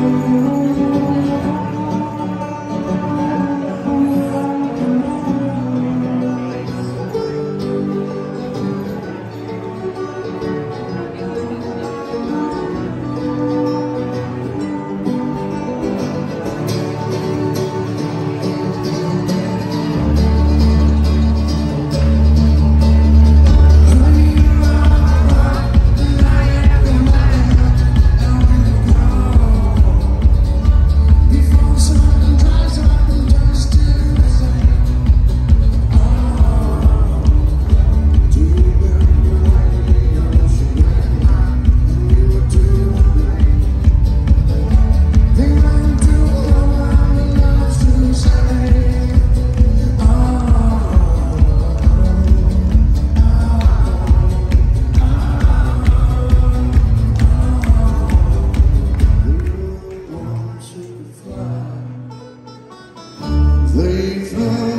They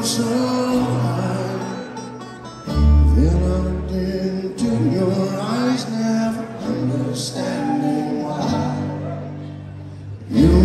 sky from the mountainside and never understanding why. you.